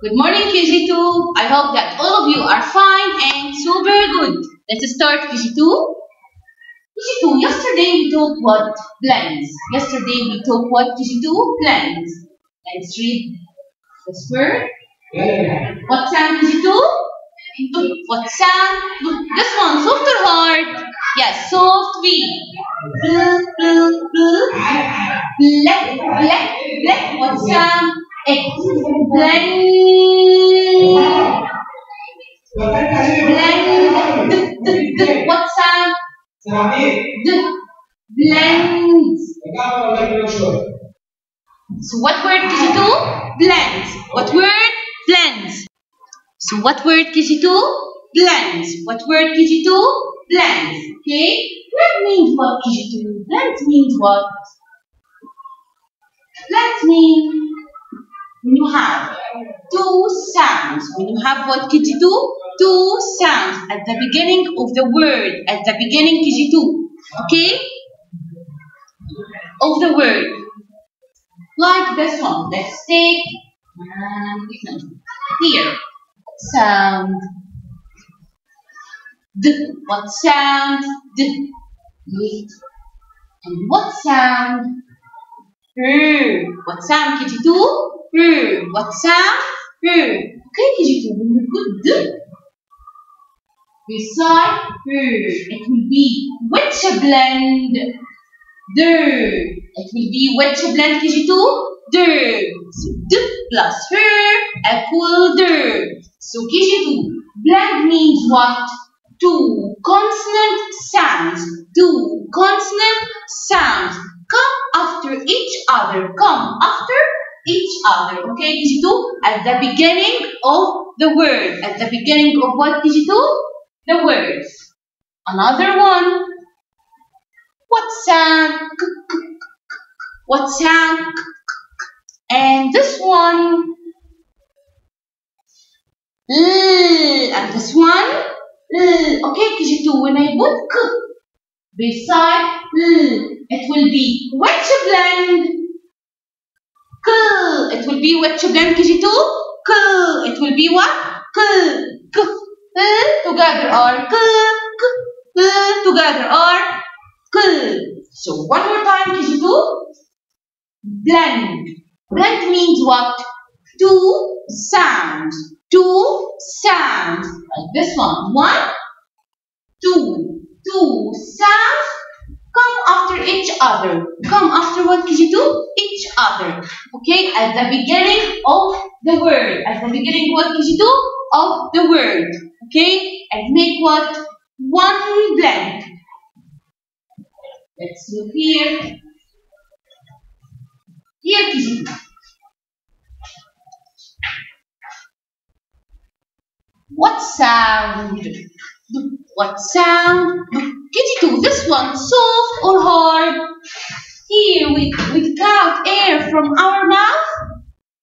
Good morning, KG2. I hope that all of you are fine and super good. Let's start KG2. KG2, yesterday we talked what? Blends. Yesterday we talked what? KG2? Blends. Let's read this word. What sound KG2? What sound? This one, soft or hard? Yes, soft V. Bl, bl, bl. Black, black, black. What sound? X. Blend. Blend. D, d, d. What sound? D. Blends. So what word KG2? Blends. What word? Blends. So what word KG2? Blends. What word KG2? Blends. Okay? Blend means what KG2? Blends means what? Blends mean when you have two sounds. When you have what KG2? Two sounds at the beginning of the word. At the beginning KG2. Okay? Of the word. Like this one. Let's take um, here. Sound. D. What sound? D. Wait. And what sound? R. What sound, KG2? R. What sound? R. Okay, KG2, when you put D beside R, it will be which blend? D. It will be which blend, KG2? D. So D plus R equal D. So KG2, blend means what? Two consonant sounds. Two consonant sounds come after each other. Come after each other. Okay, KG2? At the beginning of the word. At the beginning of what, KG2? The word. Another one. What sound? What sound? And this one. And this one. L. Okay, KG2, when I put beside it will be which blend? K. It will be which blend, KG2? K. It will be what? K. K. Together are k. K. L together are k. So one more time, KG2. Blend. Blend means what? Two sounds. Two sounds. Like this one. One, two. Two sounds after each other. Come after what KG2? Each other. Okay? At the beginning of the word. At the beginning what KG2? Of the word. Okay? And make what? One blank. Let's look here. Here KG2. What sound? What sound? KG2, this one, soft or hard? Here, we, count air from our mouth?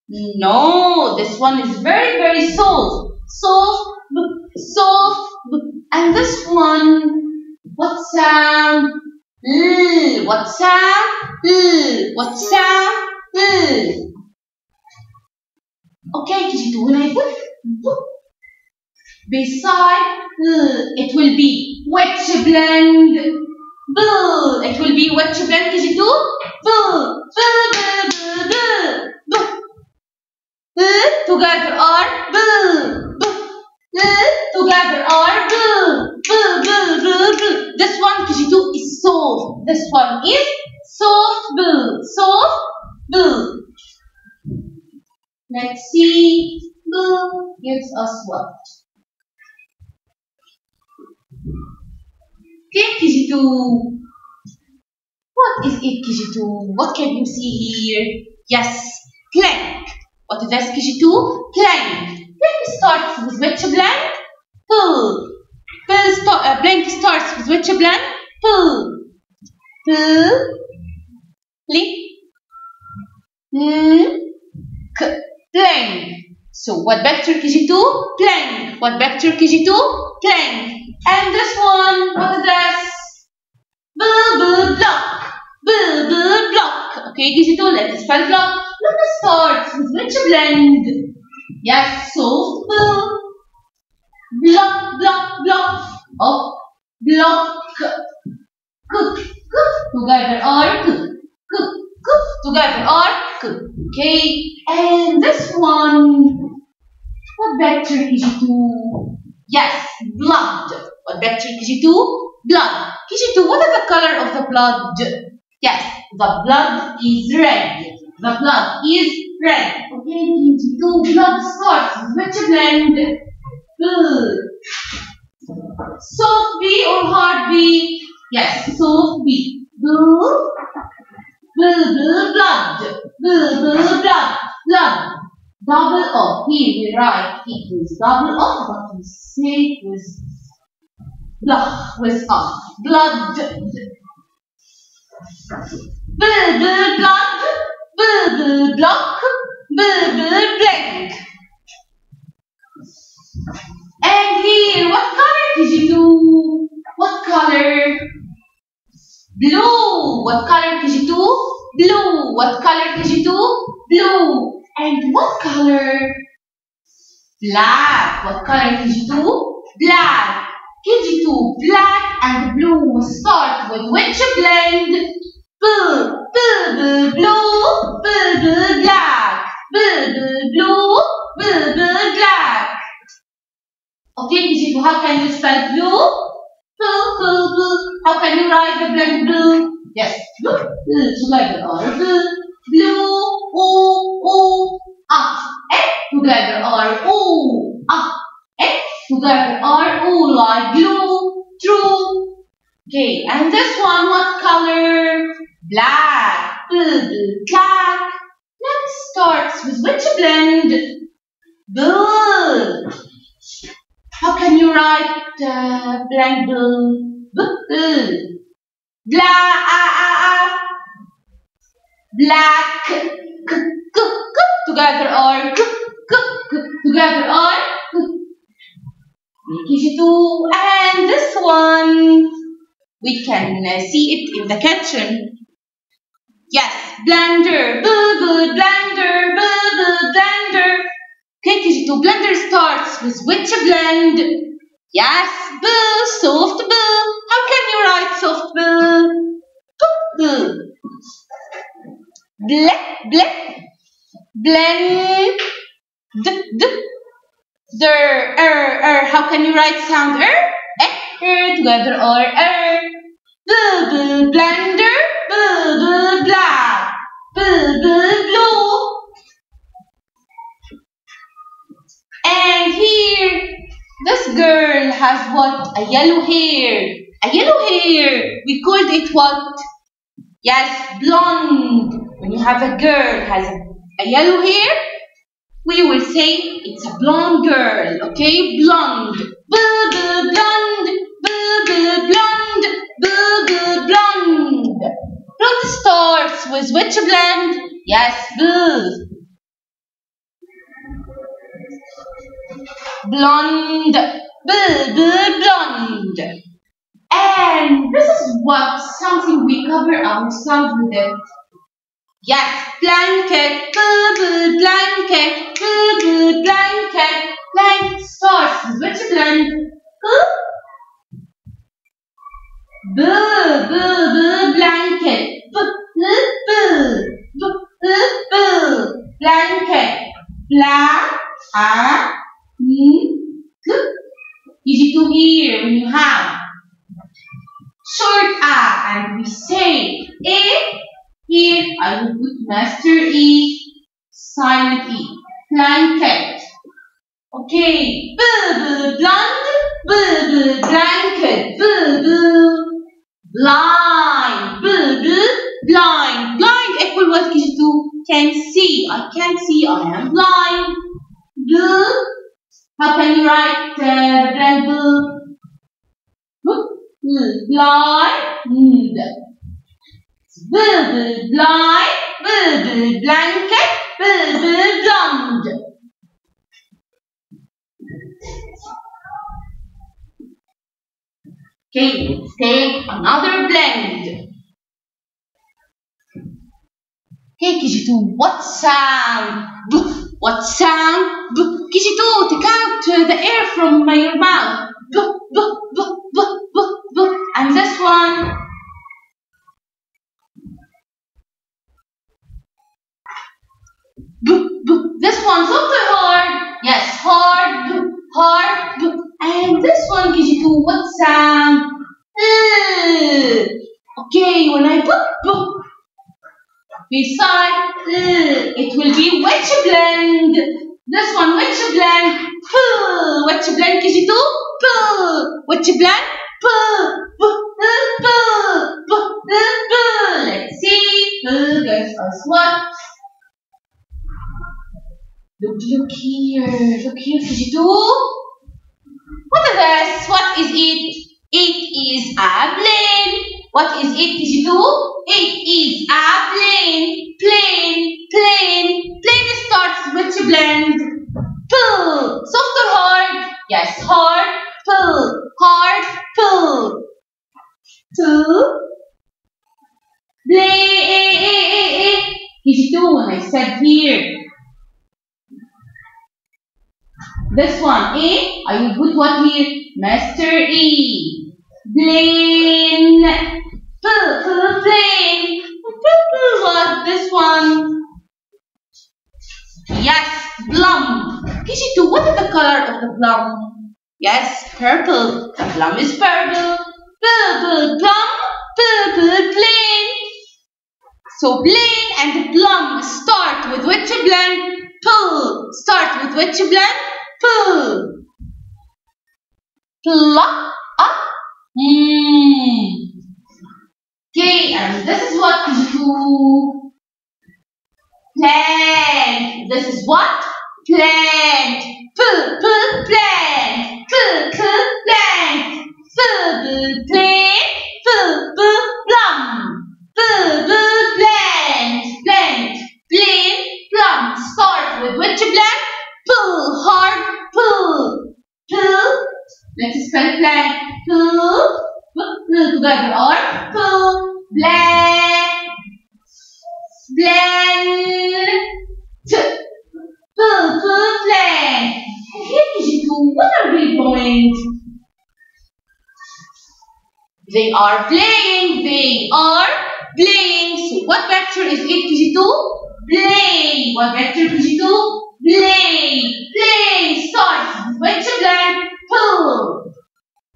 No, this one is very, very soft. Soft, soft. And this one, what sound? L. What sound? What sound? L. Okay, KG2, when I put beside L, it will be which blend? B. It will be which blend, KG2? B. B, B, B, B. B. L together are B. B. L together are B. B, B, B, B. This one, KG2, is soft. This one is soft B. Soft B. Let's see. B gives us what? Okay, KG2. What is it, KG2? What can you see here? Yes, plank. What is that, KG2? Plank. Plank starts with which blank? Pull. Pull st uh, blank starts with which blank? Pull. Pull. Lick. K. Plank. So what vector KG2? Plank. What vector KG2? Plank. And this one, what is this? Bull, bull, block. Bull, bull, block. Okay, KG2, let's spell block. Block starts with which blend? Yes, soft bill. Block, block, block. Up, block. Cook, cook. Together or cook, cook, cook. Together or cook. Okay. And this one. What bacteria KG2? Yes, blood. What bacteria KG2? Blood. KG2, what is the color of the blood? Yes, the blood is red. The blood is red. Okay, KG2, blood starts which blend? Blue. Soft B or hard B? Yes, soft B. Blue. Blue, blue, blood. Blue, blue, blood. Blood. Double O. Here we write equals double O, but we say with blood, with O. Blood. Blue, blood. Blue, block. Blue, blank. And here, what color did you do? What color? Blue. What color did you do? Blue. What color did you do? Blue. And what color? Black. What color did you do? Black. KG2, black and blue start with which blend? Blue, blue, blue, blue, blue, blue, black, blue, blue, blue, blue, blue, black. Okay, KG2, how can you spell blue? Blue, blue, blue. How can you write the blend blue? Yes, blue, blue, together or blue, blue, o, together or together or o like blue, true. Okay, and this one, what color? Black, blue, black. Black starts with which blend? Blue. How can you write uh, blend blue? Blue. Black, together or together or. KG2 and this one we can uh, see it in the kitchen. Yes, blender, boo boo, blender, boo boo, blender. Okay, KG2 blender starts with which blend? Yes, boo, soft boo. How can you write soft boo? Boo boo. Blek, blek, blend, der, er, er. How can you write sound er? Eh, er, together or er. Boo, boo, blender, boo, boo, black, boo, boo, blue. And here, this girl has what? A yellow hair. A yellow hair. We called it what? Yes, blonde. When you have a girl has a yellow hair, we will say it's a blonde girl. Okay, blonde. Boo boo blonde. Boo boo blonde. Boo boo blonde. Blonde starts with which blend? Yes, boo. Blonde. Boo boo blonde. And this is what something we cover ourselves with it. Yes, blanket, boo, blanket, boo, blanket. Blanket starts which boo, blanket. Boo boo, blanket. Bla, a, n, k. Easy to hear when you have short a and we say a. Here I will put master E, silent E, blanket. Okay, boo boo blonde, boo boo blanket, boo boo blind, boo boo blind. Blind equal what KG2? Can see. I can't see. I am blind. Blue. How can you write uh, the blank blue? Blind. Boo boo blind, boo boo blanket, boo boo blonde. Okay, let's take another blend. Okay, KG2, what sound? What sound? B, KG2 to count the air from your mouth. And this one. This one soft or hard? Yes, hard, hard. And this one KG2, what sound? Uh. Okay, when I put beside uh, it will be which blend? This one, which blend? Which blend, KG2? Pull. Which blend? Pull. Let's see. Pull gives us what? Look, look here. Look here, KG2. What is this? What is it? It is a plane. What is it, KG2? It is a plane. Plane, plane. Plane starts with a blend. Pull. Soft or hard? Yes, hard. Pull. Hard. Pull. Pull. Play. KG2 when I said here. This one, A, I will put what here? Master E. Plane. Plane. What? This one. Yes, plum. KG2, what is the color of the plum? Yes, purple. The plum is purple. Purple plum, purple plane. So plane and plum start with which blend? Pull. Start with which blend? Pull. Pluck up. Mmm. Okay, and this is what do. Plant. This is what? Plant. Pull, pull, plant. Pull, pull, plant. Pull, pull, plant. Pull, pull, plum. Pull, pull, plant. Plant. Plain, plum. Start with which plant? Pull, hard, pull. Pull. Let's spell plant. Pull. Pull together or. Blend. Pull, pull, plant. Here, KG2, what are they doing? They are playing. They are playing. So what vector is it, KG2? Play. What vector, KG2? Play. Play. Start. Which blend? Pull.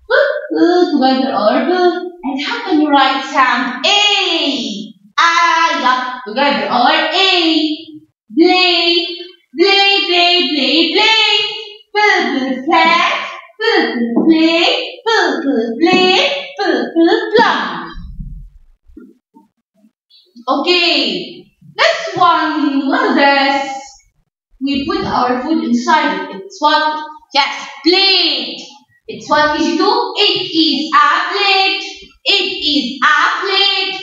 Pull, pull together or pull. And how can you write sound A? Ah, together or A. Play. Play, play, play, play. Pull, pull, plant. Pull, pull, play. Pull, pull, play. Pull, pull, plum. Okay. This one, what is this? We put our food inside it. It's what? Yes, plate. It's what we should do? It is a plate. It is a plate.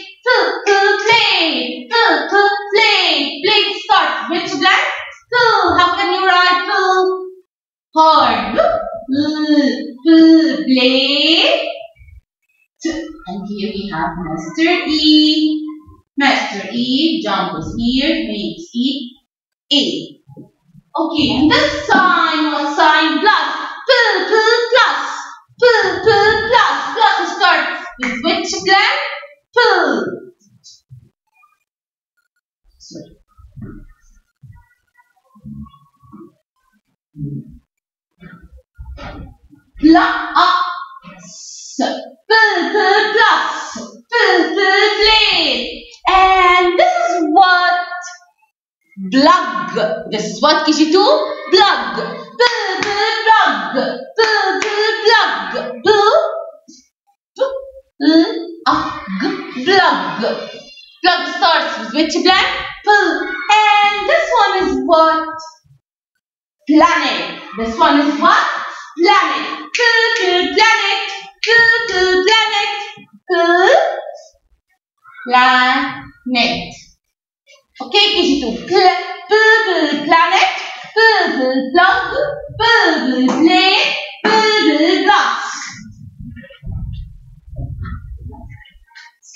Plate. Plate. Plate starts which blank? How can you write? Hard. Plate. And here we have Master E. Master E, jump is here, makes it A. Okay, and this sign was sign plus. P, P, plus. P, P, plus. Plus starts with which blank? P. Sorry. Plus. P, P, plus. P, P, play. And this is what Blug. This is what KG2? Blug. B, b, blug. B, b, blug. B, b, l, g, blug. Blug starts with which blank? P. And this one is what? Planet. This one is what? Planet. P, p, planet. P, p, planet. P, planet. Okay, KG2. Pl purple planet, purple plug, purple plane, purple glass.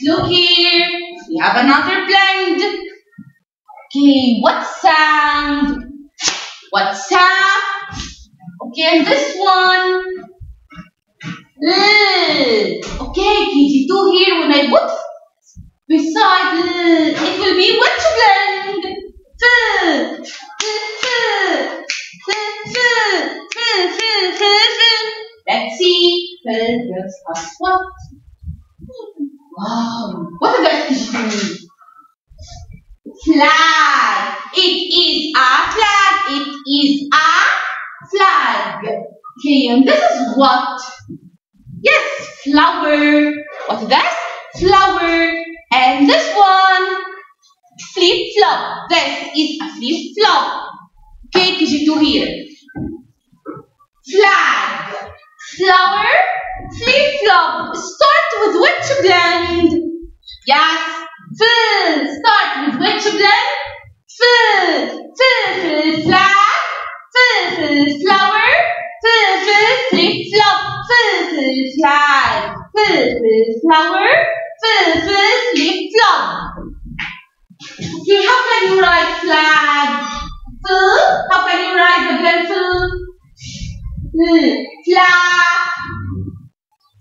Look here. We have another blend. Okay, what sound? What's up? Okay, and this one. L. Okay, KG2 here when I put beside L, it will be. F. Let's see. F gives us what? Wow. What is that KG2? Flag. It is a flag. It is a flag. Okay, and this is what? Yes, flower. What is that? Flower. And this one, flip flop. This is a flip flop. Okay, KG2 here. Flag. Flower. Flip flop. Start with which blend? Yes. Fill. Start with which blend? Fill. Fill. Fill flag. Fill. Fill flower. Fill. Fill flip flop. Fill. Fill flag. Fill. Fill flower. Fill. Fill flip flop. Okay, how can you write flag? Fill. How can you write fill? Fill. Flag.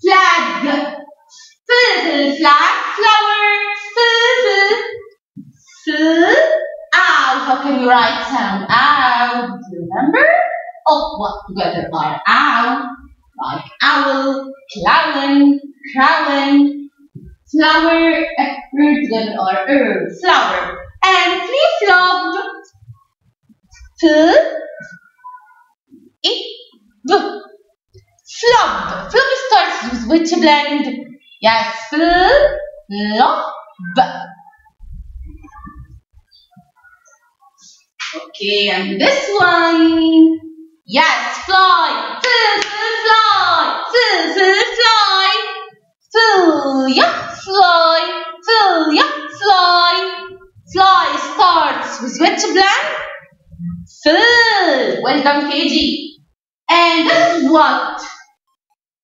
Flag. Fill. Fill flag. Flower. Fill. Fill. Fill. Ow. How can you write sound? Ow. Do you remember? Oh, what together are ow? Like owl, clown, crown, flower, uh, together or er, flower. And flip flop. Fill. It. Flop. Flop starts with which blend? Yes, flop. Okay, and this one. Yes, fly. Fill, fly. Fill, fill, fly. Fill, yeah, fly. Fill, yeah, fly. Fly starts with which blend? Fill. Well done, KG. And this is what?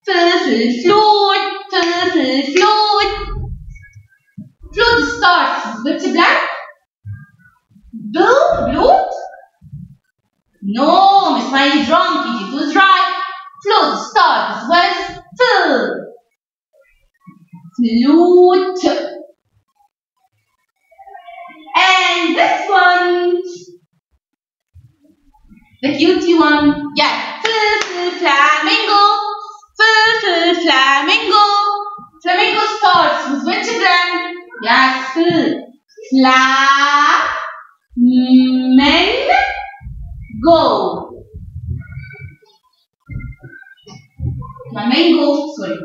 Fill, fill, float. Fill, fill, float. Float starts with which blend? Bill, float? No, Miss Miley is wrong. KG2 is right. Float starts with fill. Flute. And this one, the cutie one, yeah, flamingo, flamingo. Flamingo starts with which blend? Yes, fill. Fla. Flamingo, sorry.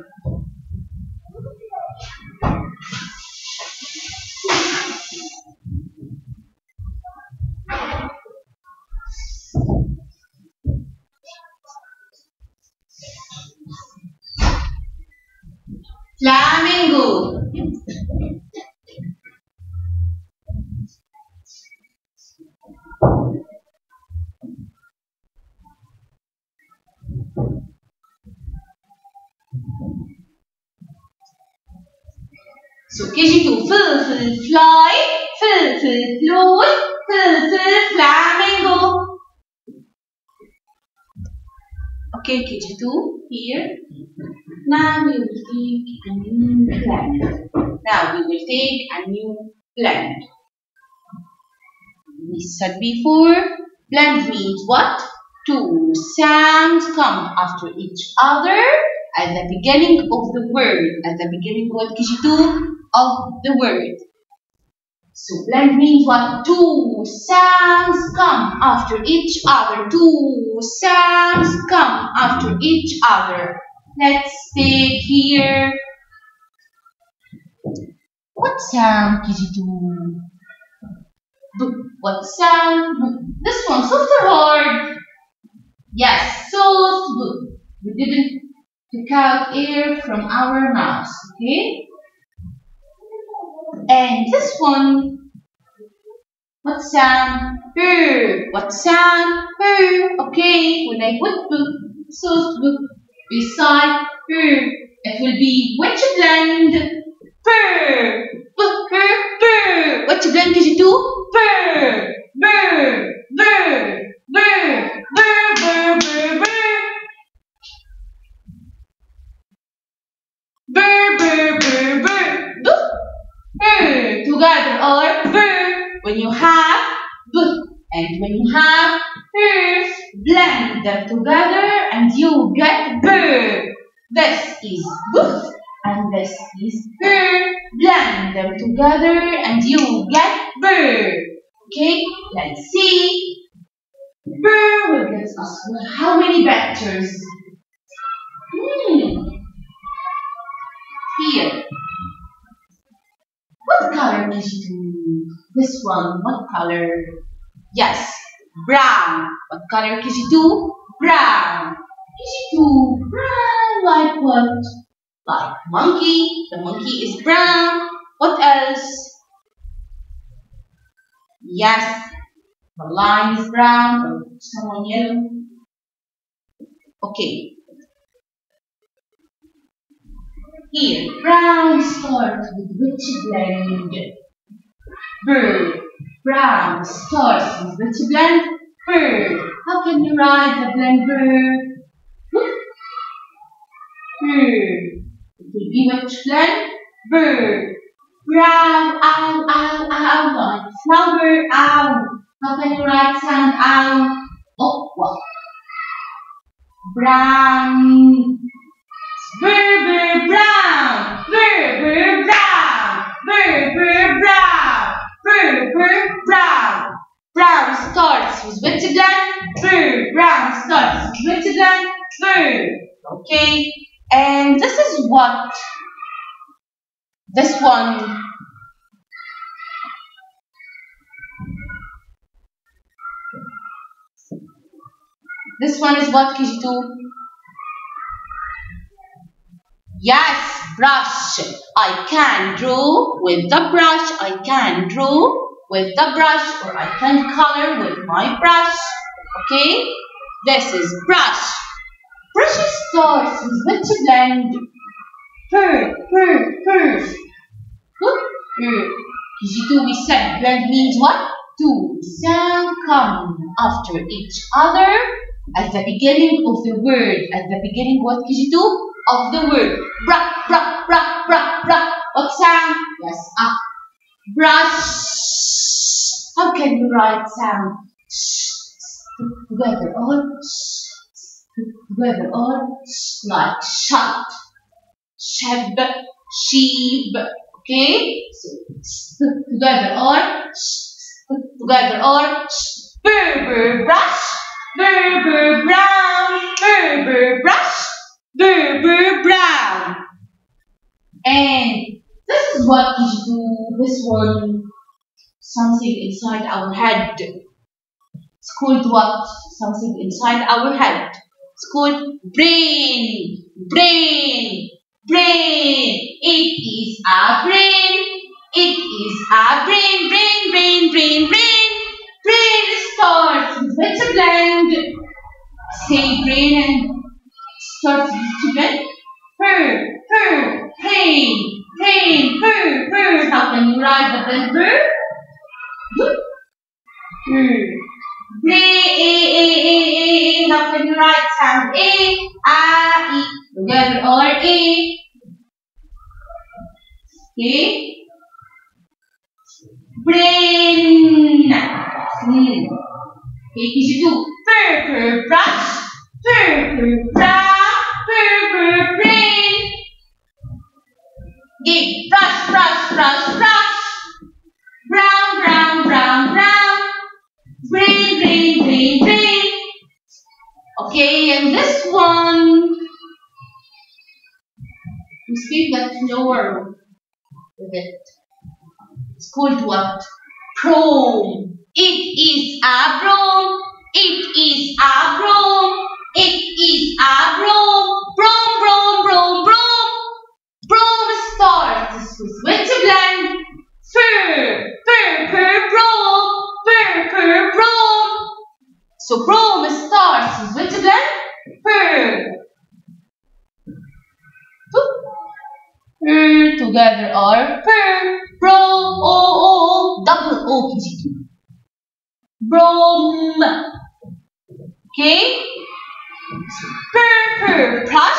Flamingo. So KG2 fill, fill, fly, fill, fill, float, fill, fill, flamingo. Okay, KG2 here. Now we will take a new plant. Now we will take a new plant. We said before, blend means what? Two sounds come after each other at the beginning of the word. At the beginning of KG2 of the word. So blend means what? Two sounds come after each other. Two sounds come after each other. Let's take here. What sound KG2? B. What sound? B. This one, soft or hard? Yes, soft. B. We didn't take out air from our mouths, okay? And this one. What sound? Boo. What sound? Boo. Okay, we make what book? Source book. Beside boo. It will be which blend? Boo. Boo, boo, boo. Which blend did you do? Boo. Boo. Boo. Boo. Boo, boo, boo, boo. Boo, boo, boo, boo. Burr. Burr. or ver. When you have b and when you have er, blend them together and you get ver. This is b and this is ver. Blend them together and you get ver. Okay, let's see. Ver will get us how many vectors? Hmm. Here. What color is This one, what color? Yes, brown. What color KG2? Brown. KG2, brown, like what? Like monkey. The monkey is brown. What else? Yes, the line is brown someone yellow. Okay. Here, brown starts with which blend? Bird. Brown starts with which blend? Bird. How can you write the blend bird? Bird. It will be which blend? Bird. Brown, ow, ow, ow, like flower, ow. How can you write sound ow? Oh, what? Brown. Brown. Brr, brown. Brr, brown. Brown. Brown starts with brown starts with which again? Brr. Okay. And this is what this one This one is what KG2? Yes, brush. I can draw with the brush. I can draw with the brush or I can color with my brush. Okay? This is brush. Brush starts with which blend? Per, per, per. KG2 we said blend means what? Two sound come after each other at the beginning of the word. At the beginning what KG2? Of the word. Bra, bra, bra, bra, bra. What sound? Yes, up. Brush. How can you write sound? Together or together or like shut, shab, sheep. Okay? So together or together or Berber brush, Berber brown, Berber brush, Berber brown. And this is what we do, this one, something inside our head. It's called what? Something inside our head. It's called brain, brain, brain. It is a brain. It is a brain, brain, brain, brain, brain. Brain starts with which blend? Say brain and starts with which blend? Per, per, pain, pain, per, per. How can you write the blend per? Per. Brain, a, a, a, a. How can you write sound a, a, e? Together or a. Okay. Brain. Hmm. Okay, KG2. Fur, fur, brush. Fur, brush. Fur, fur, brain. Okay, and this one. We speak that lower. It's called what? It is a prom. It is a prom. It is a prom. Prom, prom, prom, prom. Prom starts with which blend? Fur, fur, fur, prom. Fur, fur, prom. So prom starts with which blend? Fur. Per together are per, bro, o, oh, o, oh, double O KG2. Brom. Okay? Per, per, brush, per,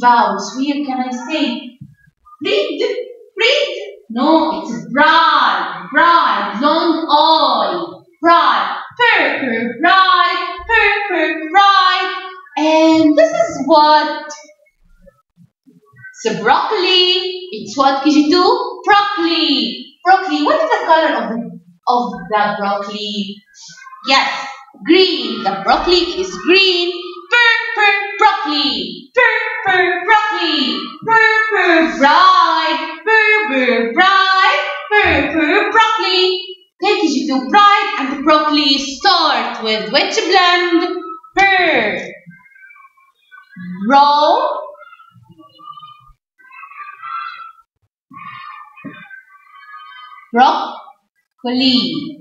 vowels. Where can I say? Read, read. No, it's bride, bride, long I, bride, purr, bride, purr, bride. And this is what so broccoli, it's what could you do? Broccoli. Broccoli, what is the color of the, of the broccoli? Yes, green. The broccoli is green. Purr, broccoli. Purr, purr, broccoli. Purr, purr, bride. Purr, purr, bride. Purr, purr, broccoli. Okay, KG2, bride and the broccoli start with which blend? Purr. Roll broccoli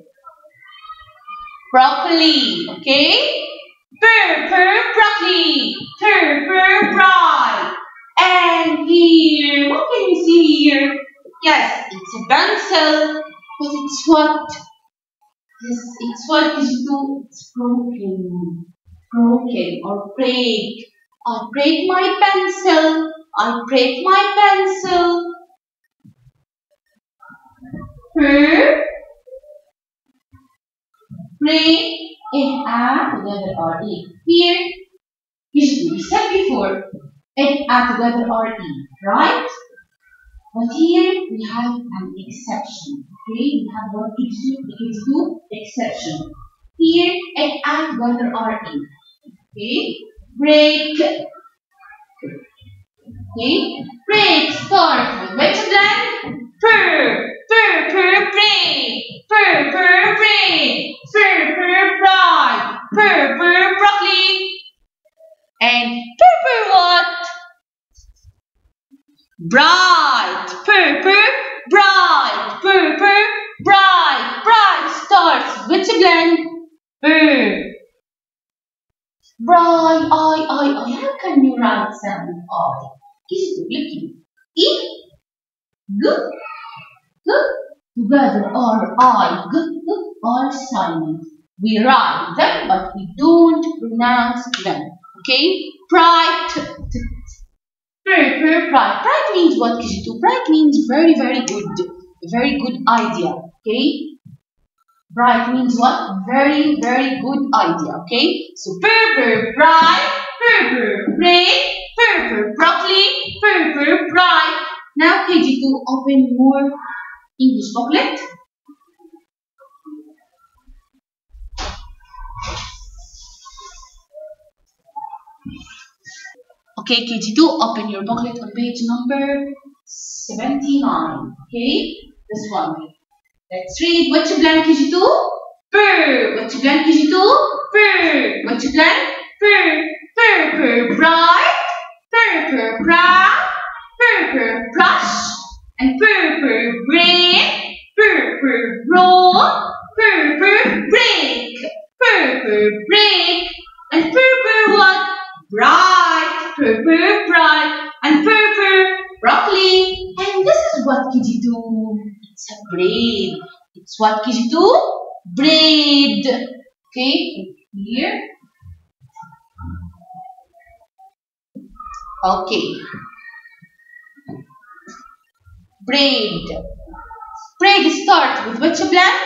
broccoli okay purr purr broccoli. Purr purr bride and here what can you see here? Yes it's a pencil but it's what yes it's what is do. It's broken broken or break. I break my pencil I break my pencil. Per, brain, and a together are e. Here, usually we said before, and a together are e, right? But here we have an exception. Okay, we have you gives you exception. Here and a together are e. Okay, break. Okay, break starts with which blend? Per. Purr, purr, brain. Purr, purr, brain. Purr, purr. Purr, purr, broccoli. And purr, purr, what? Purr, purr, bride. Purr, purr, bride. Bride starts with a blend. Purr. Bride, I, I, I. How can you write sound I? Is it looking? E, G, G, together or I, g, g are silent. We write them, but we don't pronounce them. Okay? Bright. Very, very bright. Bright means what, KG2? Bright means very, very good. Very good idea. Okay? Bright means what? Very, very good idea. Okay? So, purple, bright, purple, red, purple, broccoli, purple, bright. Now, KG2, open more English booklet. Okay, KG2, open your booklet on page number 79. Okay, this one. Let's read. What's your plan, KG2? Purr. What's your plan, KG2? Purr. What's your plan? Purr. Purr, purr, bright. A braid. It's what KG2? Braid. Okay, here. Okay braid. Braid start with which blend?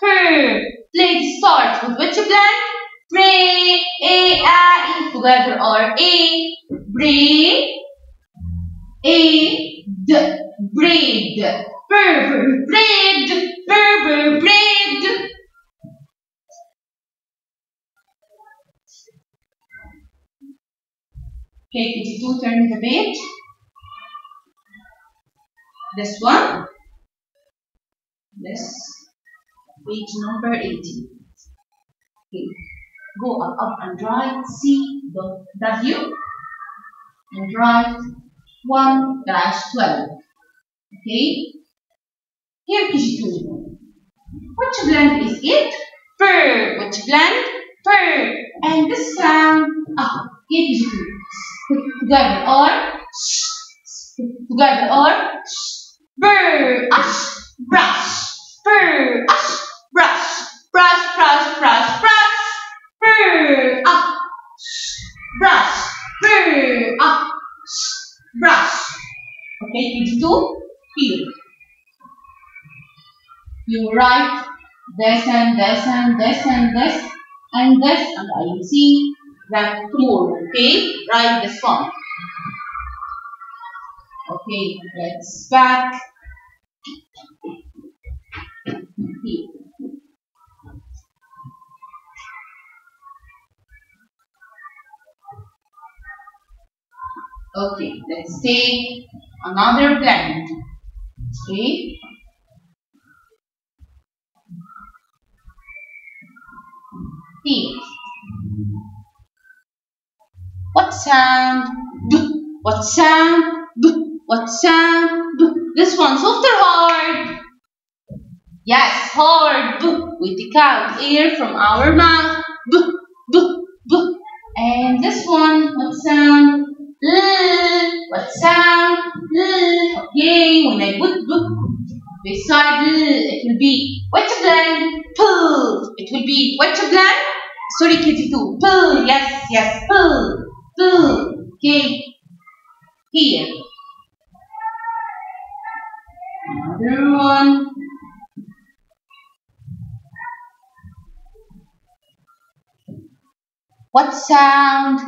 Per. Braid starts with which blend? Braid. together are A, braid, A, D, braid, Berber, braid, Berber, braid. Okay, you two turn the page? This one, this page number 18. Okay, go up, up and write C dot W and write 1 dash 12. Okay, here KG2. Which blend is it? Per. Which blend? Per. And this sound, ah, here KG2. Together or together or Brr, ash, brush, brr, ash, brush, brush, brush, brush, brush, brr, up, brush, brr, up, brush. Okay, it's two here. You write this and this and this and this and this and I will see that tomorrow. Okay, write this one. Okay, let's back. Okay, let's take another blend. Okay. Here. What sound? What sound? What sound? This one soft or hard? Yes, hard. B. We take out air from our mouth. And this one, what sound? L. What sound? L. Okay, when I put B beside L, it will be which blend? Pull. It will be which blend? Sorry, KG2. Pull. Yes, yes, pull. Pull. Okay. Here. Another one. What sound?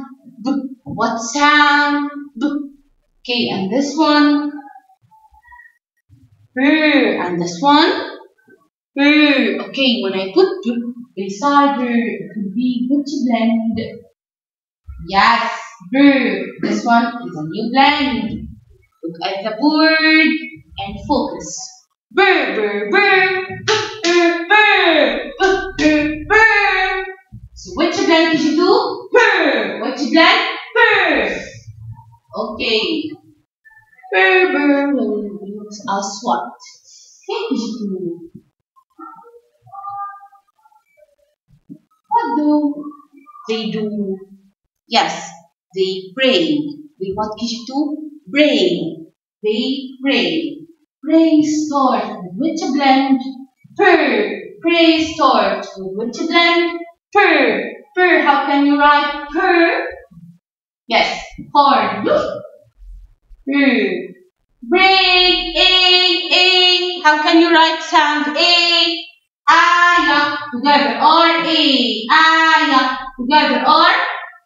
B. What sound? B. Okay, and this one. Brr. And this one. Brr. Okay, when I put B it will be which blend? Yes, brr. This one is a new blend. Look at the board and focus. Brr, brr, brr, brr, brr, brr, brr. So which blend did you do? Brr. Which blend? Brr. Okay. Brr, brr, what? Okay, did you do? They do? Yes, they pray. What did you do? Pray. They pray. Pray start with which blend? Per. Pray start with which blend? Per. Per. How can you write per? Yes. Look. Per. Break. A. A. How can you write sound A? Aya. Together or A. Aya. Together or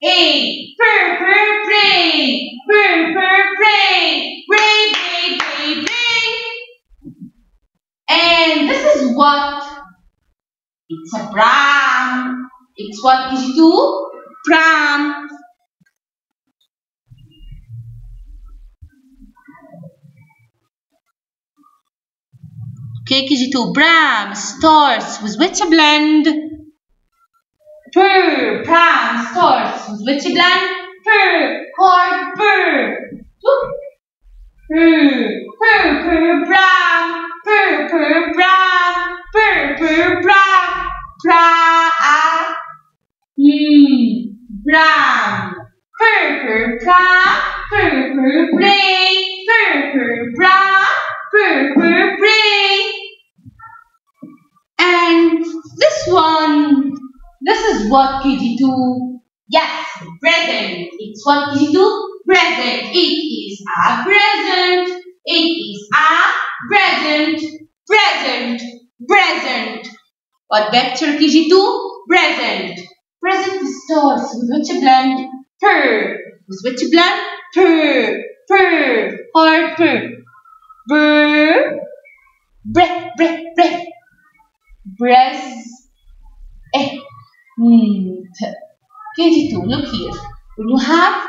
A. Per. Per. Pray. Per. Per. Pray. Pray. Pray. Pray. Pray. And this is what? It's a pram. It's what is it do? Pram. Okay, KG2. Bram starts with which blend? Per. Pram starts with which blend? Per. Hard per. Per. Per. Per. Bram. Per. Per. Bram. Per. Per. Bram. Pra. Hmm. Bram. Per. Per. Bram. Per. Per. Bray. Per. Per. Bram. Per. Bray. And this one, this is what KG2, yes, present. It's what KG2, present. It is a present. It is a present. Present. Present. What vector KG2? Present. Present starts with which blend? Per. With which blend? Per. Per. Hard per. Brr. Breath, breath, breath. Breath. Eh. Mm. KG2, look here. When you have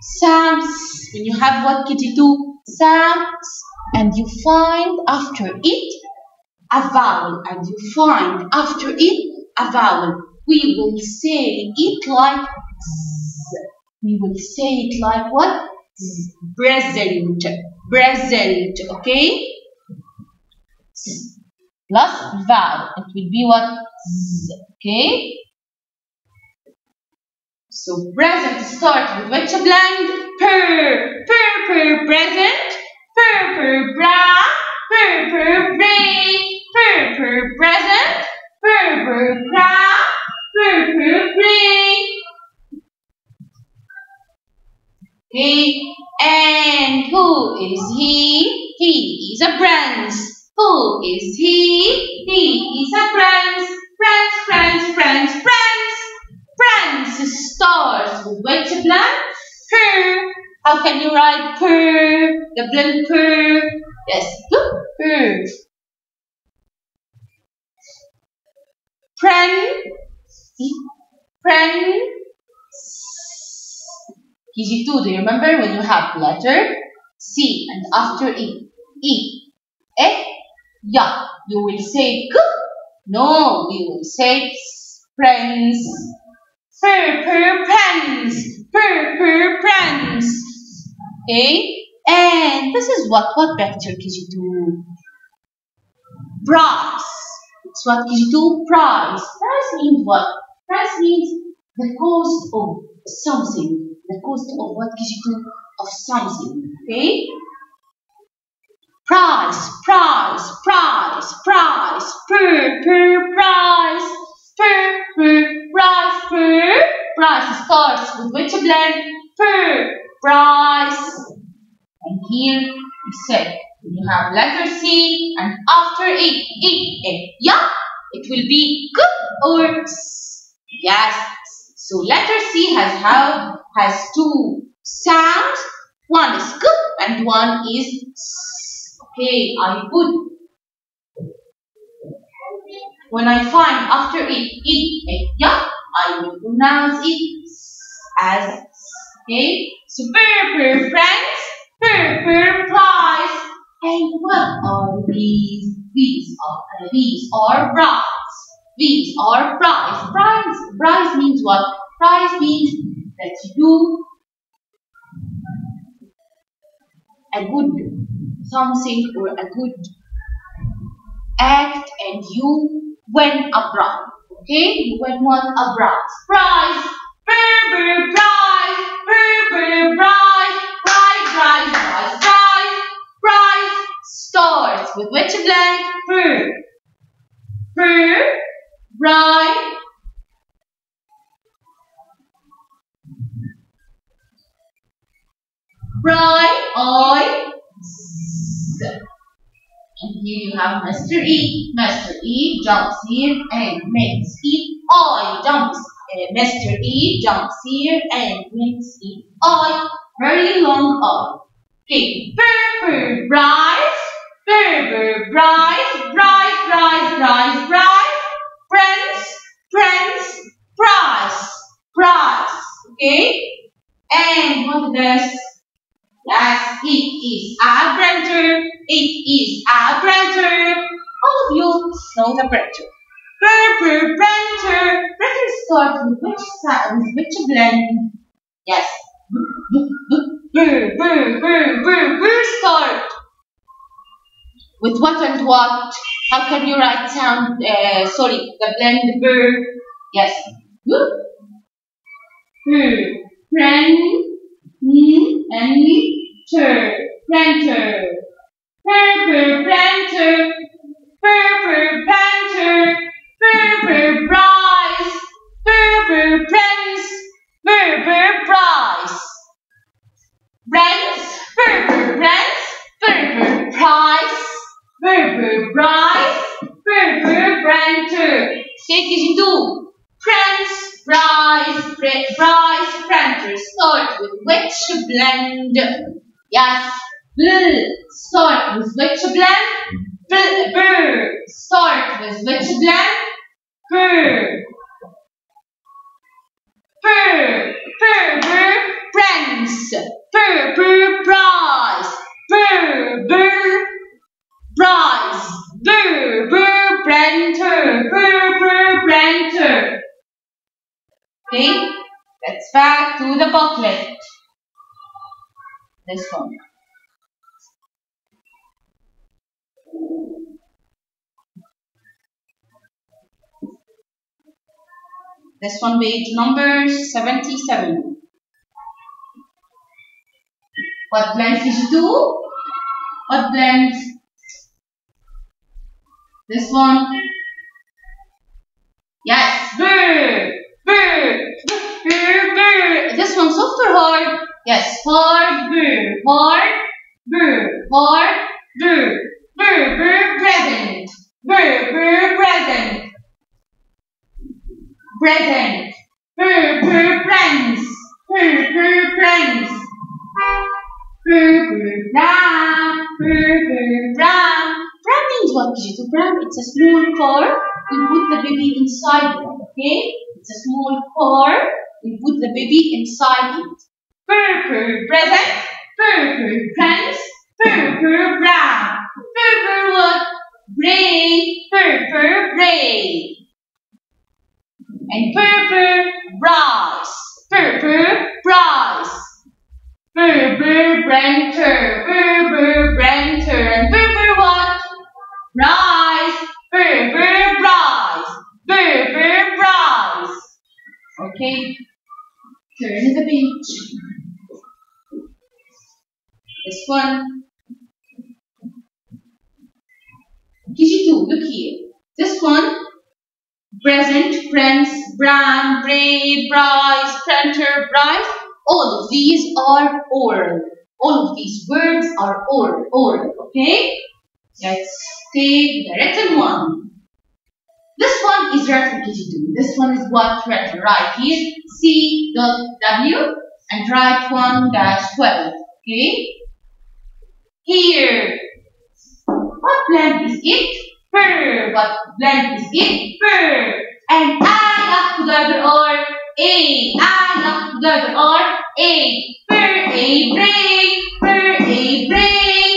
sounds, when you have what KG2 sounds, and you find after it a vowel, and you find after it a vowel, we will say it like z. We will say it like what? Present. Present. Okay? Plus vowel. It will be what? Okay? So present start with which blend? Per, per, per, present. Per, per, bra. Per, per, brain. Per, per, present. Per, per, bra. Per, per, brain. Okay, and who is he? He is a prince. Who is he? He is a prince. Prince, prince, prince, prince. Prince starts with which blend? Per. How can you write per? The blend per. Yes, per. Pren. Pren. KG2, do you remember when you have letter C and after E, E, E, ya, you will say K? No, you will say friends. Per, per, pens. Per, pens. Okay? And this is what, what vector KG2? Price. It's what KG2? Price. Price means what? Price means the cost of something the cost of what KG2 of something. Okay? Price, price, price, price, per, per, price, per, per, price, per. Price starts with which blend? Per, price. And here we say you have letter C and after it, it, it, yeah, it will be K or Yes. So letter C has how has two sounds. One is k and one is s. Okay, I put. When I find after it, it, it, yeah, I will pronounce it as Okay, so per friends, per price, and what are these? These are these are brides. These or price. Price. Price means what? Price means that you a good something or a good act and you win a prize. Okay? You win what? A prize. Prize! Brr, prize! Brr, prize! Prize, prize, prize, prize! Prize starts with which blend? Brr. Brr, right, right, I, z. And here you have Mr. E. Mr. E jumps here and makes it. I jumps. Uh, Mr. E jumps here and makes it. I. Very long I. Okay. Burr, rise. Burr, rise. Rise, rise, rise, rise. Friends, friends, price. Price. Okay. And what this? Yes, it is a printer. It is a printer. All of you know the printer. Brr, brr, printer. Printer starts with which sound, which blend? Yes. Brr, brr, brr, start. With what and what? How can you write down, Uh, sorry, the blend brr. Yes. Brr, print, and Printer, printer, purple printer, purple printer, purple price, purple prince, purple price. Rents, purple rents, purple price, purple purple printer. Gente do? Prince, Bryce, Bryce printer start with which blend? Yes, bl start with which blend? Bl, br start with which blend? Pr. Pr, pr, pr, prince. Pr, pr, prize. Pr, pr, prize. Pr, pr, printer. Pr, pr, printer. Okay, let's back to the booklet. This one. This one page number 77. What did you do? What blend? This one. Yes. Brr, brr, brr, brr. This one softer hard. Yes. Hard, brr, hard, brr, hard, brr, brr, brr, present. Brr, brr, present. Present. Brr, brr, friends. Brr, brr, friends. Brr, brr, ra, brr, brr, ra. What is it. It's a small car. You put the baby inside it, okay? It's a small car. You put the baby inside it. Purple present, purple pants, purple brown, purple what? Gray, purple gray. And purple rice, purple rice. Purple branter, purple branter, and purple what? Rice, purple rice, purple rice. Okay, turn to the page. This one. KG2, look here. This one present, prince, brand, brave, bryce, printer, bryce. All of these are oral. All of these words are oral, oral, okay? Let's take the written one. This one is written KG2. This one is what written right here. C dot W and write 1 dash 12. Okay? Here. What plant is it? Fur. What plant is it? Fur. And I up together or A. I up together or A. Fur a brain. Fur a brain.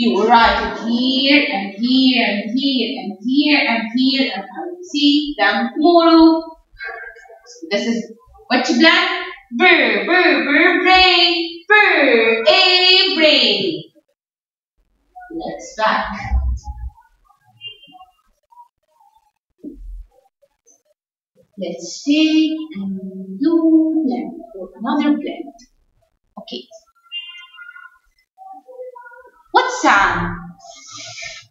You write it here and here and here and here and here and I will see them tomorrow. This is what you black? Brr, brr, brr, brain. Brr, a brain. Let's back. Let's take a new blend or another blend. Okay. What sound?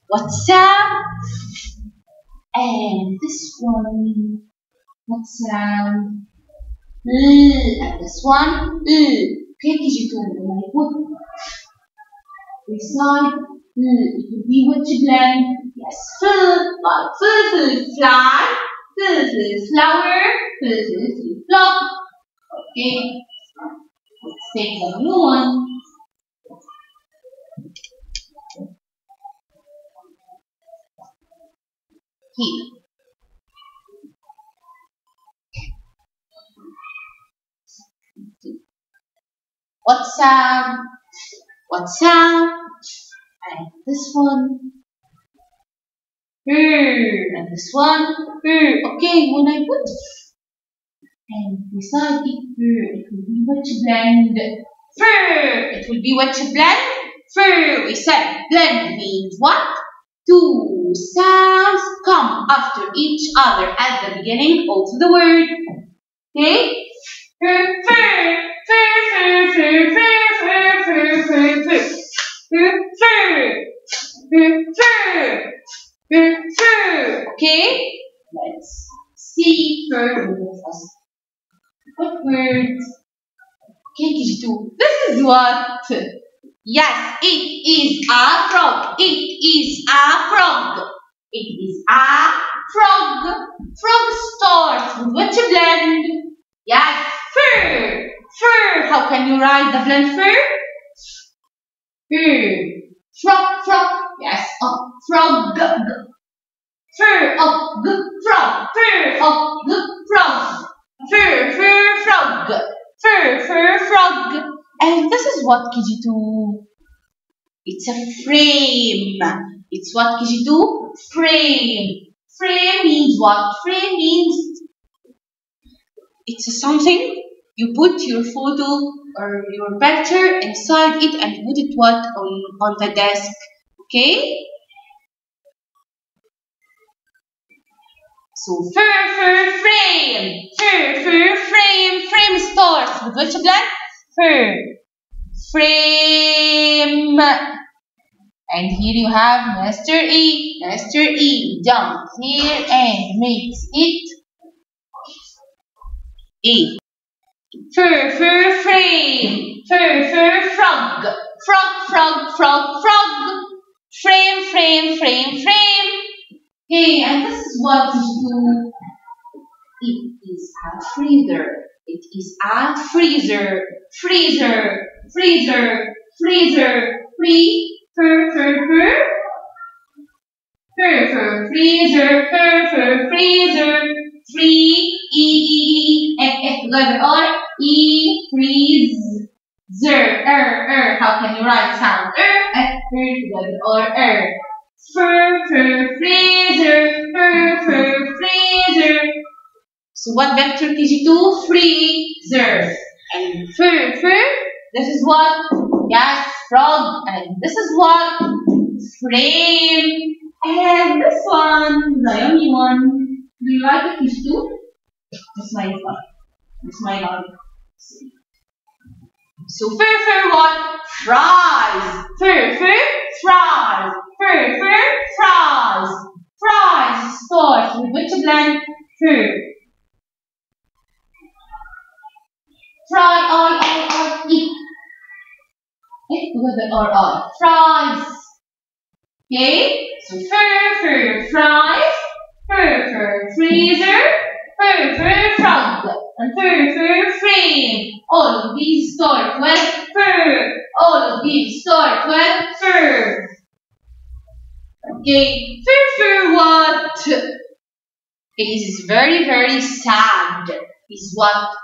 What? And this one. What sound? Mm, and this one Okay, KG2 when I put beside it will be which blend? Yes, fill like fill fill fly, fill fill flower, fill fill fill flop. Okay, let's take a new one. What's up? What's up? And this one. Hmm. And this one. Hmm. Okay, when I put and beside it, hmm, it will be what you blend. It will be what you blend. We said blend means what? Two sounds come after each other at the beginning of the word. Okay? Fur, fur. Okay, let's see further with us. What words? Okay, KG2. This is what Yes, it is a frog. It is a frog. It is a frog. Frog starts with which blend? Yes, fur. Fur. How can you write the blend fur? Fur. Frog, frog. Yes, a frog. Fur of g frog. Fur of g frog. Fur, fur, frog. Fur, fur, frog. And this is what KG2. It's a frame. It's what KG2? Frame. Frame means what? Frame means it's something you put your photo or your picture inside it and put it what on, on the desk. Okay? So fur fur frame. Fur fur frame. Frame starts with which blank? Fur. Frame. And here you have Mr. E. Mr. E jumps here and makes it E. Fur, fur, frame. Fur, fur, frog. Frog, frog, frog, frog. Frame, frame, frame, frame. Okay, and this is what. It is a freezer. It is a freezer. Freezer, freezer, freezer, free, fur, fur, fur. Fur, fur, freezer, fur, fur, freezer. Free, e, e, e, e, freeze. Zer, er, er. How can you write sound? Er, f, together, or er. Fur, fur, freezer, fur, fur, freezer. So what vector KG2? Freezer. And fur, fur, this is what? Yes, frog. And this is what? Frame. And this one, the yummy one. Do you like it, KG2? It's my fun. It's my love. So fur, fur, what? Fries. Fur, fur, fries. Fur, fur, fries. Fries starts with which blend? Fur. Fry, I, I, I, eat. It eh, together or I. Fries. Okay? So fur, fur, fries. Fur, fur, freezer. Fur, fur, frog. And fur, fur, frame. All of these start with fur. All of these start with fur. Okay, fur, fur, what? It is very, very sad. Is what?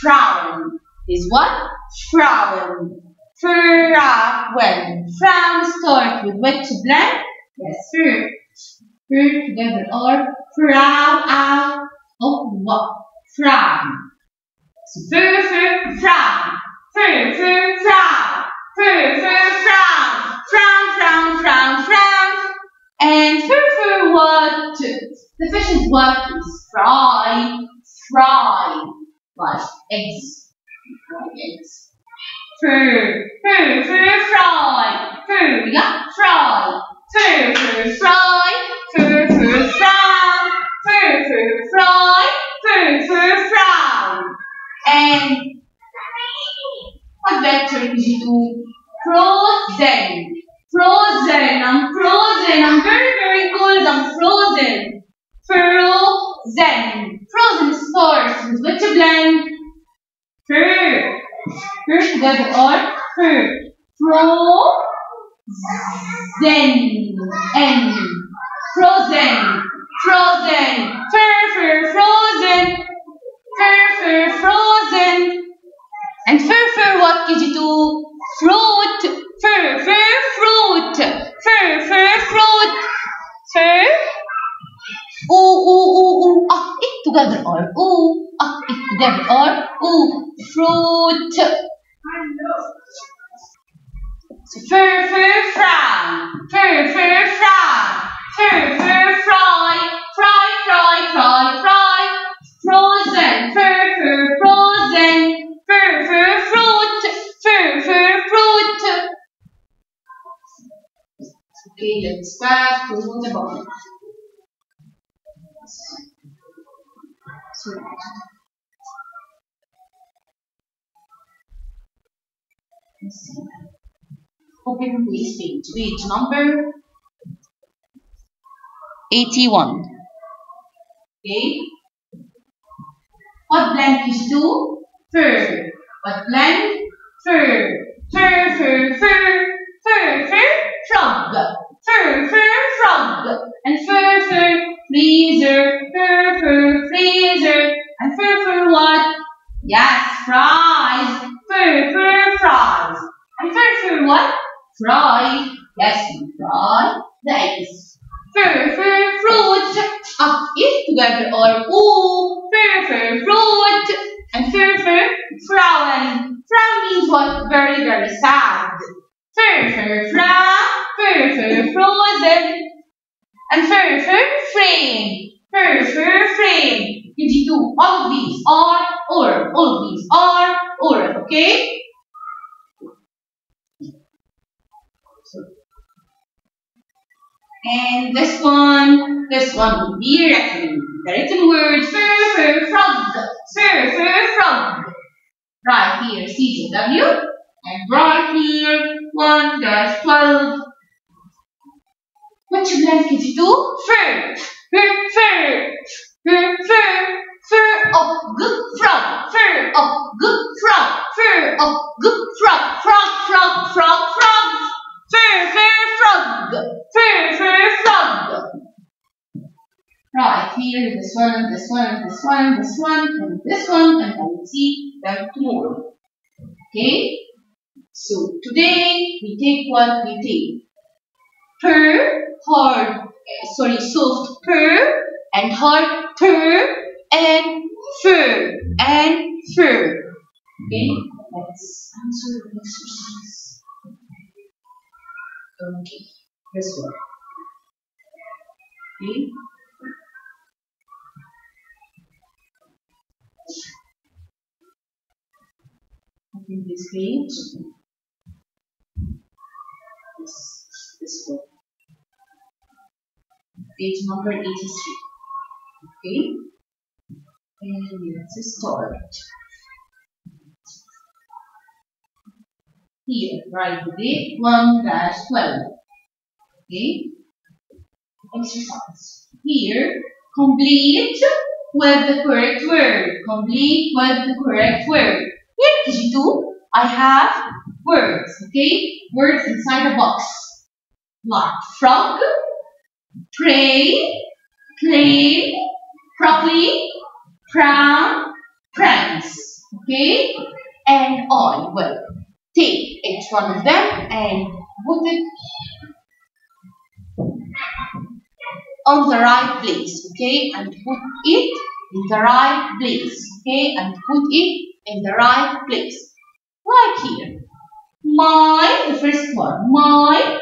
Frown. Is what? Frown. When frown start with which blend? Yes, fur. Fur together or out er of what? Frown. So fur, fur, frown. Fur, fur, frown. Fur, fur, frown. Frown, frown, frown, frown. And fur, fur, what? To the fish is what? Fry. Fry. Like eggs. Eggs. Fur, fur, fur, fry. Fur, yeah, fry. Fur, fur, fry. Fur, fur, frown. Fur, fur, fry. Fur, fur, frown. And what vector did you do? Frozen. Frozen. I'm frozen. I'm very, very cold. I'm frozen. Frozen. Frozen starts with which blend? Fur. Fur together or fur. Frozen. N. Frozen. Frozen. Fur, fur, frozen. Fur, fur, frozen. And fur, fur, what did you do? Fruit. Fur, fur, fruit. Fur, fur, fruit. Fur. Ooh, ooh, ooh, ooh. Ah, it together or ooh. Ah, it together or ooh. Fruit. So fur, fur, frown. Fur, fur, frown. Fur, fur, fry. Fry, fry, fry, fry. Frozen. Fur, fur, frozen. Fur, fur, fruit. Fur, fur, fruit. Okay, let's back to the bottom. Let's. Open this page. Page number 81. Okay. What blank is to? Fur. What blank? Fur. Fur, fur, fur. Fur, fur, Fry. Yes, we fry the. Fur, fur, fruit. Up is together or ooh. Fur, fur, fruit. And fur, fur, frown. Frown means what? Very, very sad. Fur, fur, frown. Fur, fur, frozen. And fur, fur, frame. Fur, fur, frame. You do all of these are or. All of these are or. Okay? And this one, this one will be written. The written word fur, fur, frog. Fur, fur, frog. Right here, CJW. And right here, 1 dash 12. What you did you do? Fur, fur, fur. Fur, fur, fur of good frog. Fur of good frog. Fur of good frog. Frog, frog, frog, frog. Fur, fur, frog. Fur. Right, here, this one, this one, this one, this one, and this one, and I will see them tomorrow. Okay? So, today, we take what we take. Per, hard, sorry, soft per, and hard per, and fur, and fur. Okay? Let's answer the exercise. Okay, this one. Okay. Open this page. This, this one. Page number 83. Okay. And let's start. Here, write the date 1 dash 12. Okay. Exercise. Here, complete with the correct word. Complete with the correct word. KG2, I have words. Okay. Words inside a box. Like frog, pray, play, properly, crown, prance. Okay? And I will take each one of them and put it on the right place. Okay? And put it in the right place. Okay? And put it in the right place. Like here. My, the first one, my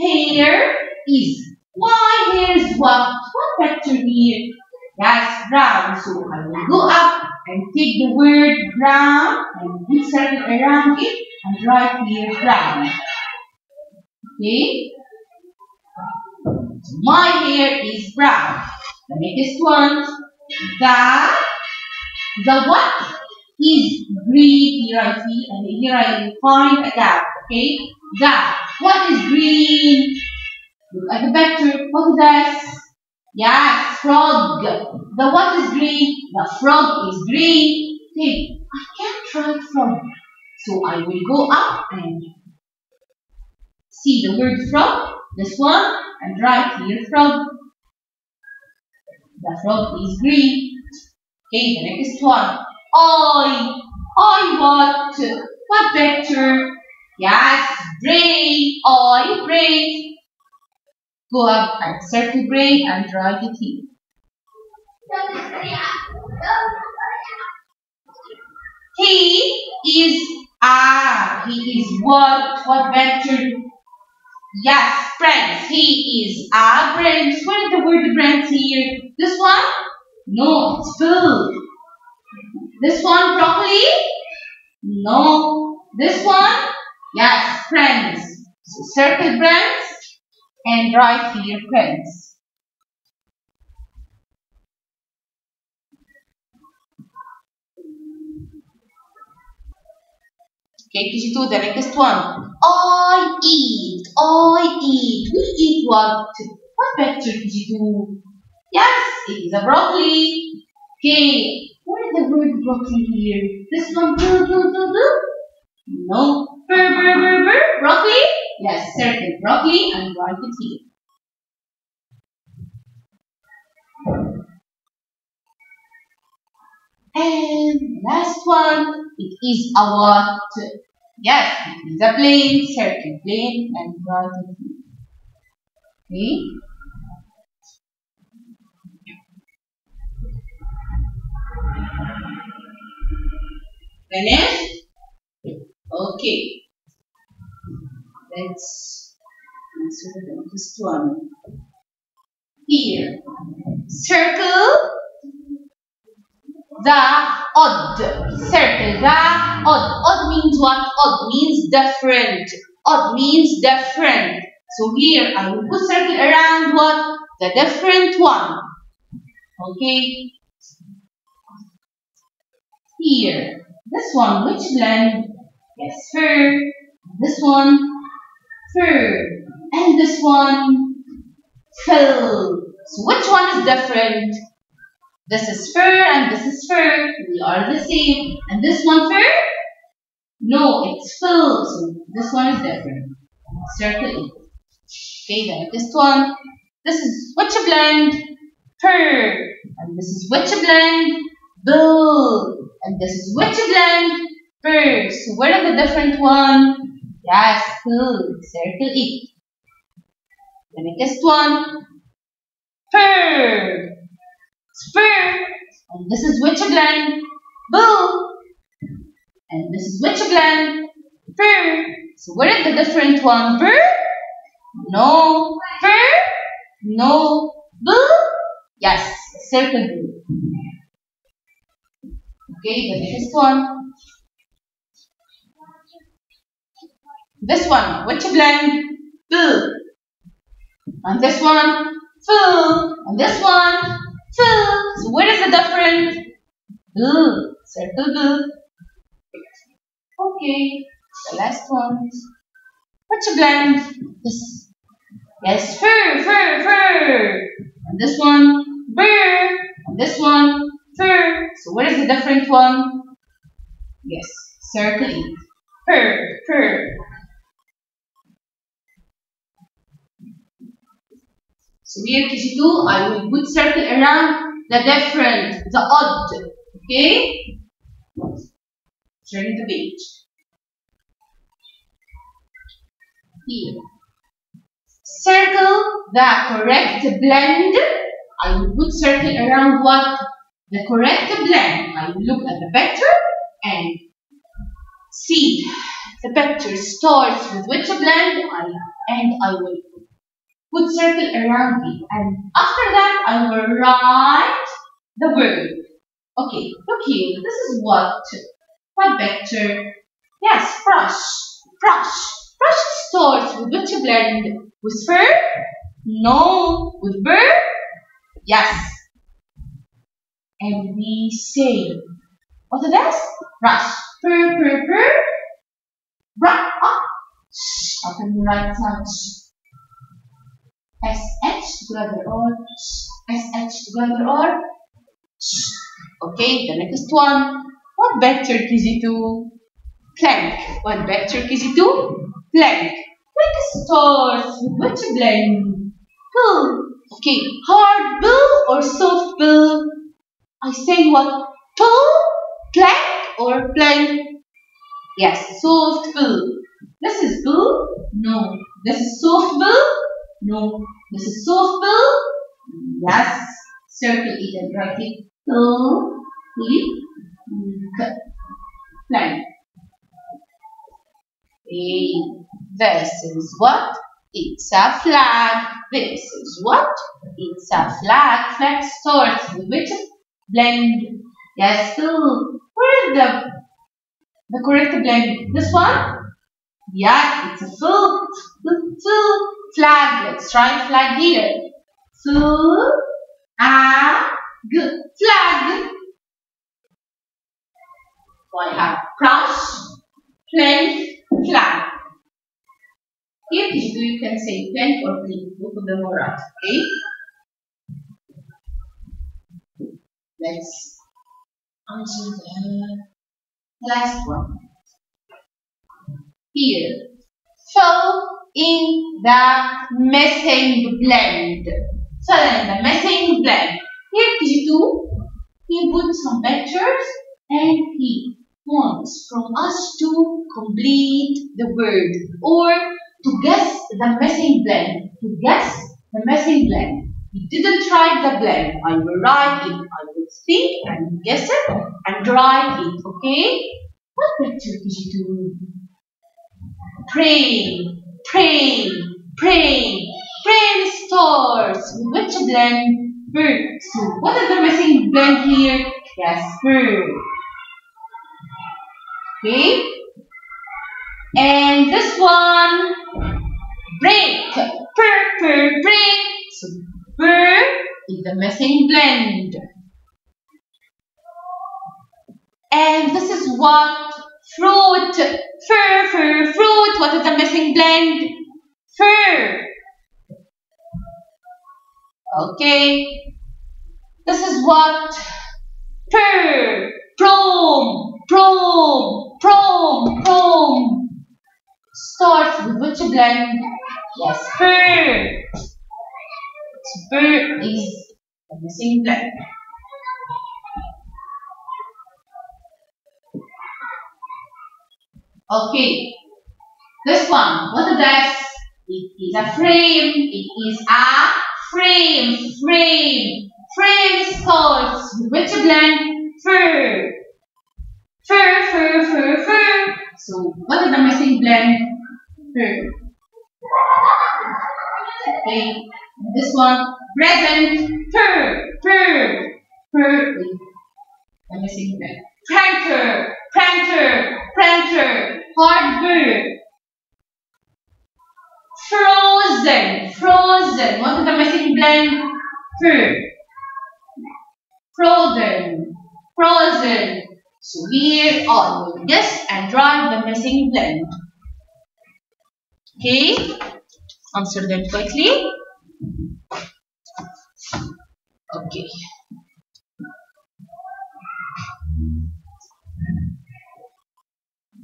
hair is. My hair is what? What vector here? That's brown. So I will go up and take the word brown and circle around it and write here brown. Okay? My hair is brown. The next one, the, the what? Is green. Here I see and here I find a gap. Okay? The, what is green? Look at the picture. What is that? Yes, frog. The what is green? The frog is green. Okay, I can't write frog. So I will go up and see the word frog, this one, and write here frog. The frog is green. Okay, the next one. I. I what? What picture? Yes, brain. I brain. Go up and circle brain and write it here. He is ah, he is what? What vector? Yes, friends. He is a branch. What is the word branch here? This one? No, it's filled. This one properly? No. This one? Yes, friends. So circle friends and write here friends. Okay, KG2, the next one. I eat. I eat. We eat what? What picture did you do? Yes, it is a broccoli. Okay, where is the word broccoli here? This one, blue, blue, blue, blue? No. Burr, burr, burr, burr. Broccoli? Yes, circle broccoli and write it here. And last one, it is a what? Yes, it is a plane, circle plane and it here. Okay. Finished? Eh? Okay. Let's answer the next one. Here. Circle the odd. Circle the odd. Odd means what? Odd means different. Odd means different. So here I will put circle around what? The different one. Okay. Here. This one, which blend? Yes, fur. This one, fur. And this one, fill. So which one is different? This is fur and this is fur. They are the same. And this one fur? No, it's fill. So this one is different. Circle. Okay, the next one. This is which blend? Fur. And this is which blend? Bill. And this is which? Fur. So where is the different one? Yes, good. Circle it. The next one. Fur. Spur. And this is which blend? Bull. And this is which blend? Fur. So where is the different one? Fur? No. Fur? No. Bull? Yes. Circle bull. Okay, the next one. This one, which blend? Bull. And this one, full. And this one, full. So where is the difference? Bull. Circle bull. Okay, the last one. Which blend? This. Yes, fur, fur, fur. And this one, burr. And this one, fur. So where is the different one? Yes, circle it. Fur, fur. So here KG2, I will put circle around the different, the odd. Okay? Turn the page. Here. Circle the correct blend. I will put circle around what? The correct blend. I look at the picture and see the picture starts with which blend I, and I will put circle around it. And after that, I will write the word. Okay, look here. This is what? What picture? Yes, brush. Brush. Brush starts with which blend? With fur? No. With bird? Yes. And we say, what is this? Brush. Purr, purr, purr. Brush. Up. Up and right side. SH together or SH together or Okay, the next one. What vector KG2? Plank. What vector KG2? Plank. Plank starts with which blend? Bill. Okay, hard bill or soft bill? I say what? Pull, plank or plank? Yes, soft bill. This is bill? No. This is soft bill? No. This is soft bill? Yes. Circle it and write it. Bill, plank. Eh, this is what? It's a flag. This is what? It's a flag. Flag starts with which blend? Yes, so where is the the correct blend? This one? Yeah, it's a full, full flag. Let's try flag here. Full, a, good flag. I have crush, plank, flag. Here KG2 you can say plant or plant. Both of them are right. Okay. Let's answer the last one. Here, fill in the missing blend. Fill in the missing blend. Here KG2, he put some pictures and he wants from us to complete the word or to guess the missing blend. To guess the missing blend. Didn't write the blend. I will write it. I will think and guess it and write it. Okay? What picture did you do? Praying, praying, praying. Praying stars. Which blend? Bird. So what is the missing blend here? Yes, bird. Okay? And this one, break. Purr, purr, break. So, purr is the missing blend. And this is what fruit, fur, fur, fruit. What is the missing blend? Fur. Okay. This is what purr, prom, prom, prom, prom. Starts with which blend? Yes, fur. Fur is the missing blend. Okay. This one, what is that? It is a frame. It is a frame. Frame. Frame starts with which blend? Fur. Fur, fur, fur, fur. So, what is the missing blend? Fur. Okay. This one, present. Fur, fur, fur. The missing blend. Pranker, pranker, pranker. Hard bird. Frozen, frozen. What is the missing blend? Fur. Frozen, frozen. So here I will guess and write the missing blend. Okay, answer them quickly. Okay.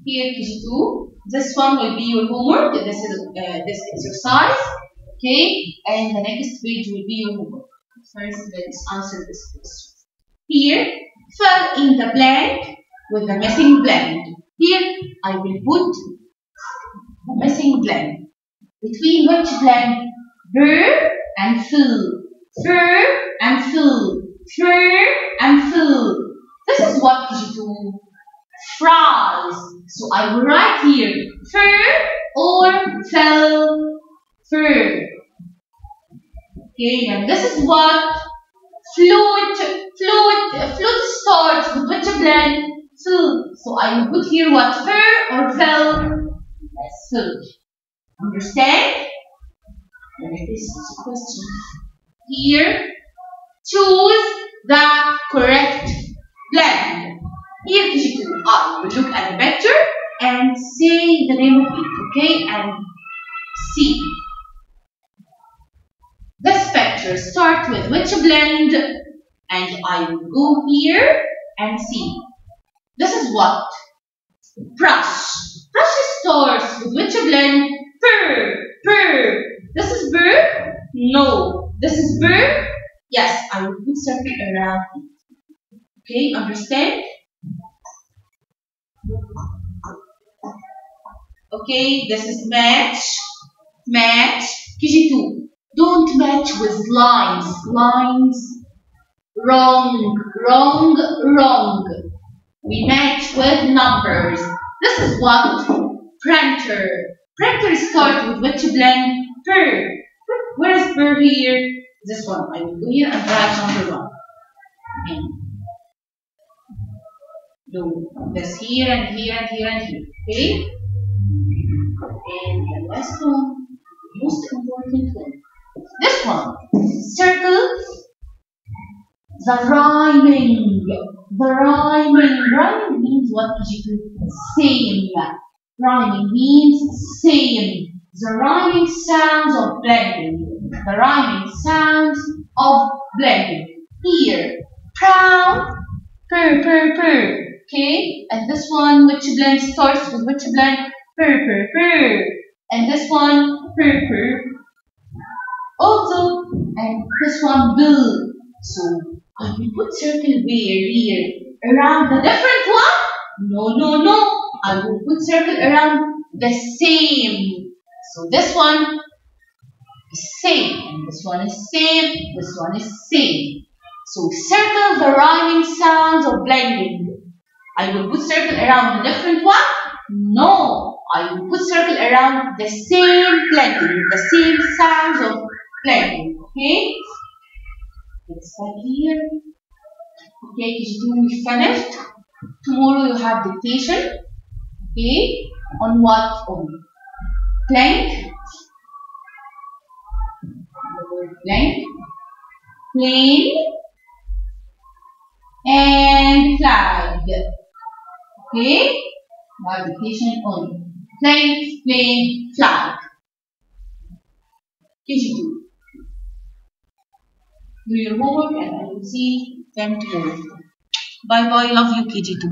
Here KG2. This one will be your homework. This is uh, this exercise. Okay, and the next page will be your homework. First, let's answer this question. Here, fill in the blank with the missing blank Here, I will put the missing blank Between which blank Fur and fill. Fur and fill. Fur and fill. This is what KG2 fries. So I will write here fur or fell fur. Okay, and this is what flute, flute, flute starts with which blend? Fill. So I will put here what fur or fell? Yes, fill. Understand? This question. Here, choose the correct blend. Here KG2, I will look at the picture and say the name of it, okay? And see. This picture start with which blend? And I will go here and see. This is what? Brush. Brush starts with which blend? Purr, purr. This is bird? No. This is bird? Yes, I will put circle around it. Okay, understand? Okay, this is match. Match. KG2. Don't match with lines. Lines. Wrong. Wrong. Wrong. We match with numbers. This is what? Printer. Printer start with which blend? Per. Where is per here? This one. Here and write number one. And do this here and here and here and here. Okay? And the last one, most important one. This one. Circle the rhyming. The rhyming. Rhyming means what you do? Same. Rhyming means same. The rhyming sounds of blending. The rhyming sounds of blending. Here, proud, purr, purr, purr. Okay, and this one, which blend starts with which blend? Purr, purr, purr. And this one, purr, purr. Also, and this one, bill. So, I will put circle where here? Around the different one? No, no, no. I will put circle around the same. So this one is same, and this one is same, this one is same. So circle the rhyming sounds of blending. I will put circle around the different one? No, I will put circle around the same blending, the same sounds of blending. Okay? Let's start here. Okay, KG2 we finished. Tomorrow you have dictation. Okay, on what? On plank. Plank. Plane. And flag. Okay, have dictation on plank, plane, flag. KG2. Do your homework and I will see them tomorrow. Bye bye. Love you, KG2.